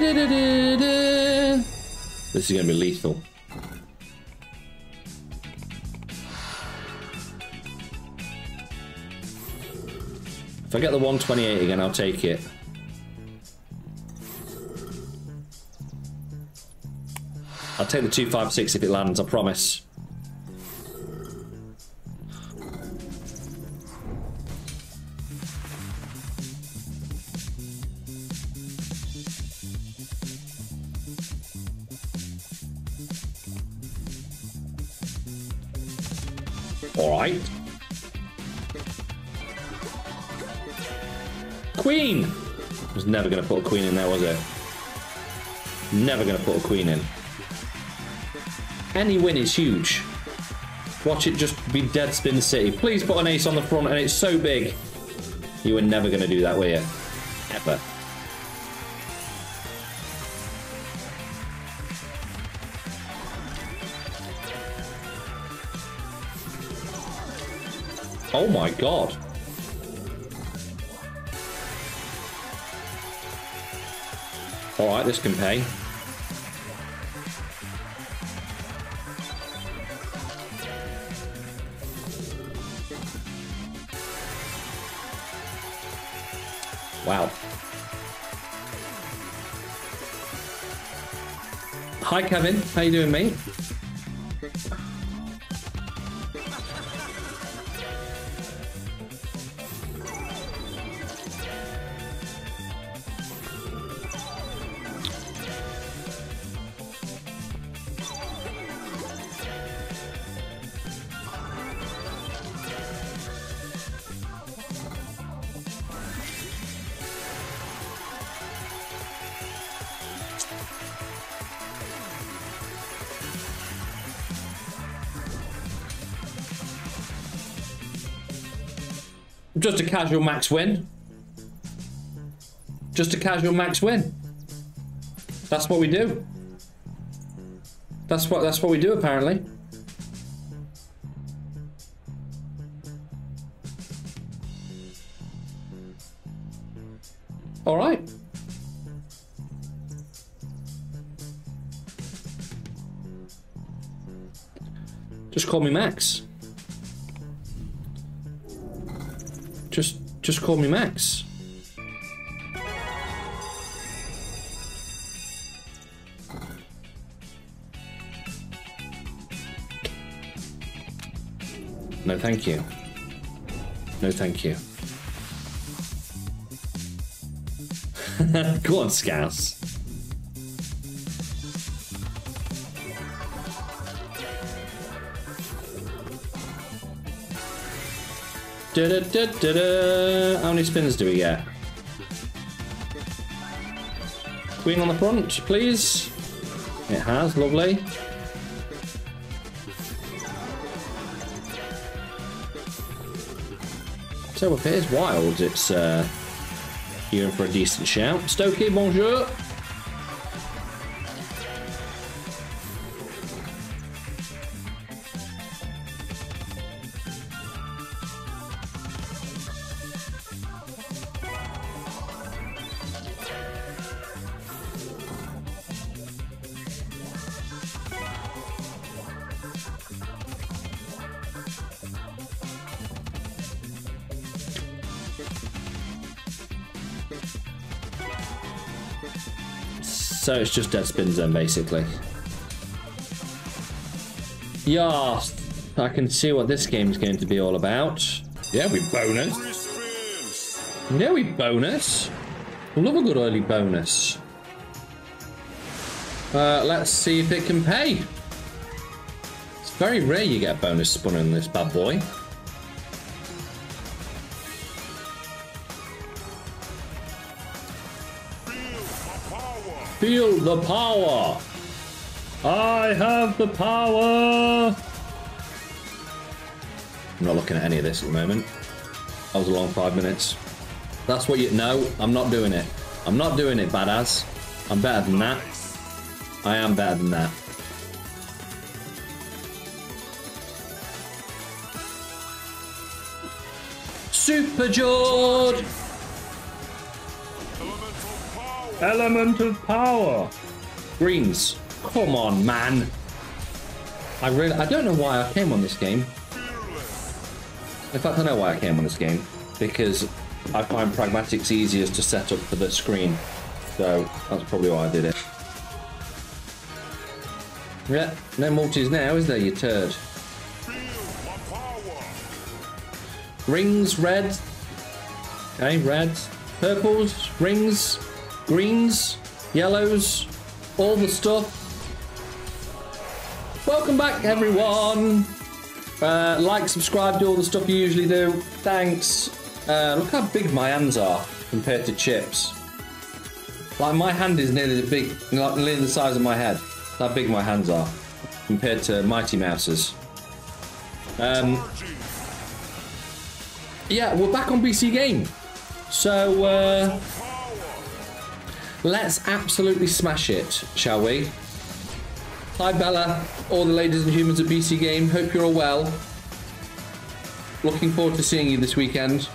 This is going to be lethal. If I get the 128 again, I'll take it. I'll take the 256 if it lands, I promise. Alright. Queen! Was never going to put a queen in there, was it? Never going to put a queen in. Any win is huge. Watch it just be dead spin city. Please put an ace on the front and it's so big. You were never going to do that, were you? Ever. Oh my god. Alright, this can pay. Wow. Hi Kevin, how you doing mate? Just a casual max win. Just a casual max win. That's what we do. That's what that's what we do apparently. All right. Just call me Max. Just call me Max. No, thank you. No, thank you. Go on, Scouse. Da -da -da. How many spins do we get? Queen on the front, please. It has, lovely. So if it is wild, it's uh, you're in for a decent shout. Stokey, bonjour. So it's just dead spins then, basically. Yeah, I can see what this game's going to be all about. Yeah, we bonus. Yeah, we bonus. Love a good early bonus. Uh, let's see if it can pay. It's very rare you get a bonus spun in this bad boy. Feel the power. I have the power. I'm not looking at any of this at the moment. That was a long five minutes. That's what you... know. I'm not doing it. I'm not doing it, badass. I'm better than that. I am better than that. Super Jord! Element of power. Greens. Come on, man. I really, I don't know why I came on this game. In fact, I know why I came on this game. Because I find pragmatics easiest to set up for the screen. So that's probably why I did it. Yeah, no multis now, is there, you turd? Rings, red. Okay, reds, purples, rings, greens, yellows, all the stuff. Welcome back, everyone. Uh, like, subscribe, do all the stuff you usually do. Thanks. Uh, look how big my hands are compared to Chips. Like my hand is nearly the big, like nearly the size of my head. That's how big my hands are compared to Mighty Mouse's. Um, yeah, we're back on BC Game. So uh, let's absolutely smash it, shall we? Hi Bella, all the ladies and humans at BC Game. Hope you're all well. Looking forward to seeing you this weekend.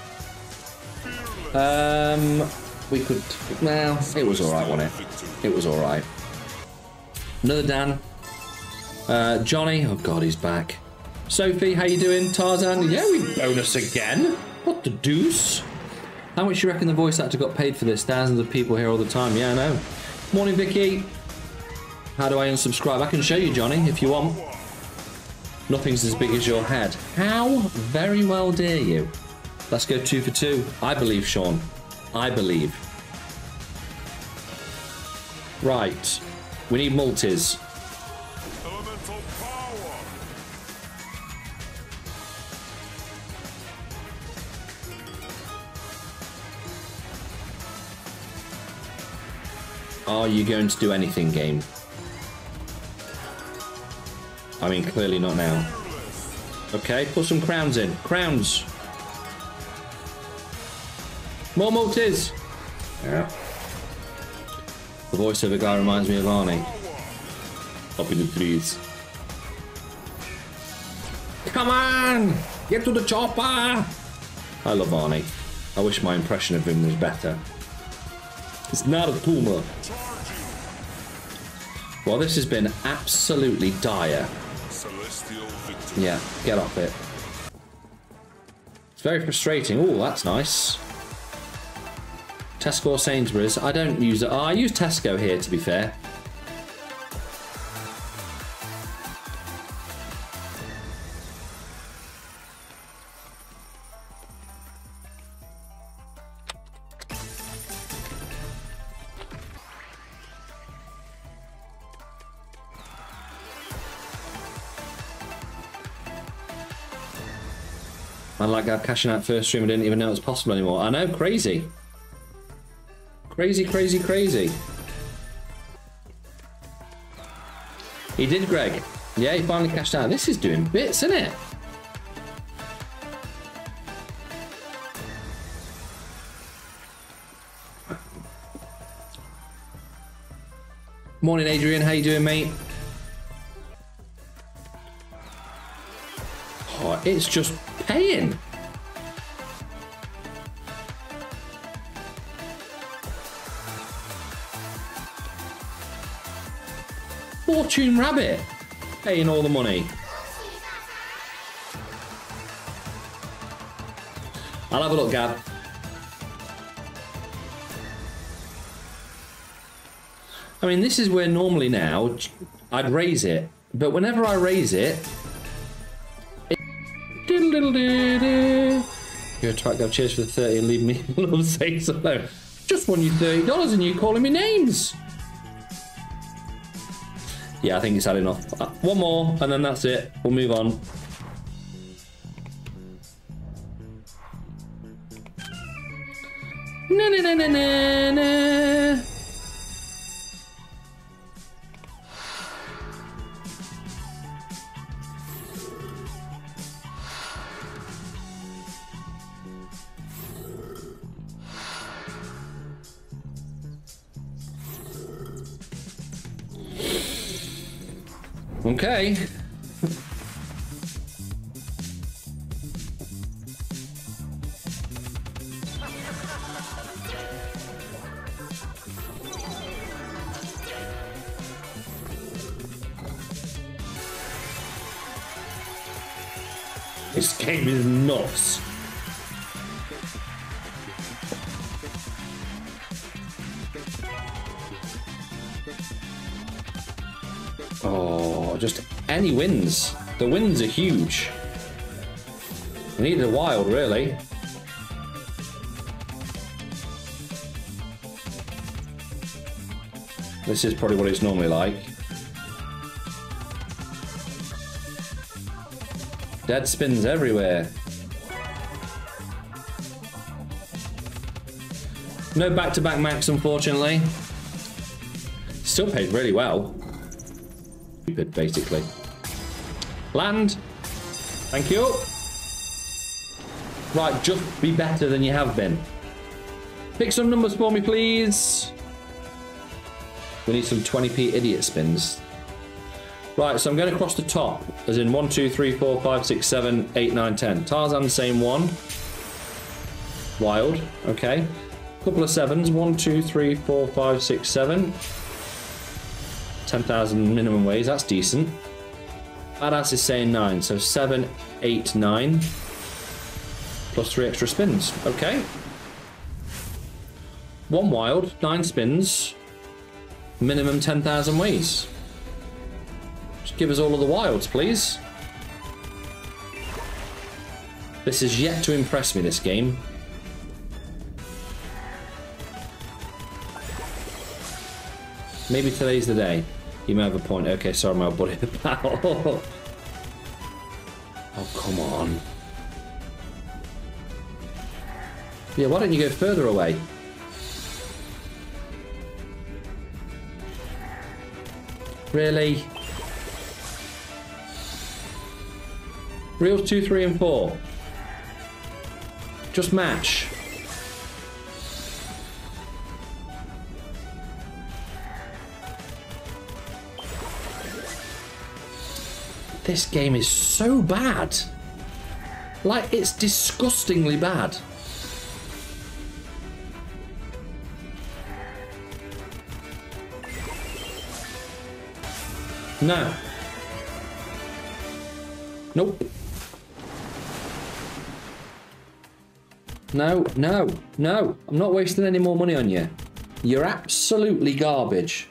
Um, we could. Well, it was all right, wasn't it? It was all right. Another Dan. Uh, Johnny. Oh God, he's back. Sophie, how you doing? Tarzan. Yeah, we bonus again. What the deuce? How much do you reckon the voice actor got paid for this? Thousands of people here all the time. Yeah, I know. Morning, Vicky. How do I unsubscribe? I can show you, Johnny, if you want. Nothing's as big as your head. How very well dare you? Let's go two for two. I believe, Sean. I believe. Right. We need multis. Are you going to do anything, game? I mean, clearly not now. Okay, put some crowns in. Crowns. More multis. Yeah. The voice of voiceover guy reminds me of Arnie. Up in the trees. Come on! Get to the chopper! I love Arnie. I wish my impression of him was better. It's not a tumor. Well, this has been absolutely dire. Yeah, get off it. It's very frustrating. Oh, that's nice. Tesco or Sainsbury's. I don't use it. Oh, I use Tesco here, to be fair. I like that cashing out first stream. I didn't even know it was possible anymore. I know, crazy. Crazy, crazy, crazy. He did, Greg. Yeah, he finally cashed out. This is doing bits, isn't it? Morning, Adrian. How you doing, mate? It's just paying. Fortune Rabbit paying all the money. I'll have a look, Gab. I mean, this is where normally now I'd raise it, but whenever I raise it. You're a twat, for the 30 and leave me love sakes alone. Just won you $30 and you calling me names. Yeah, I think it's had enough. Uh, one more, and then that's it. We'll move on. Na na na na na na. Okay. this game is nuts. Any wins. The wins are huge. We need a wild, really. This is probably what it's normally like. Dead spins everywhere. No back-to-back -back max, unfortunately. Still paid really well. Stupid, basically. Land. Thank you. Right, just be better than you have been. Pick some numbers for me, please. We need some 20p idiot spins. Right, so I'm going across the top, as in 1, 2, 3, 4, 5, 6, 7, 8, 9, 10. Tarzan, same one. Wild, okay. Couple of sevens, 1, 2, 3, 4, 5, 6, 7. 10,000 minimum ways, that's decent. Badass is saying 9, so seven, eight, nine. Plus 3 extra spins, okay. One wild, 9 spins. Minimum 10,000 ways. Just give us all of the wilds, please. This is yet to impress me, this game. Maybe today's the day. You may have a point. Okay, sorry, my buddy oh, come on. Yeah, why don't you go further away? Really? Reels 2, 3 and 4. Just match. This game is so bad. Like, it's disgustingly bad. No. Nope. No, no, no. I'm not wasting any more money on you. You're absolutely garbage.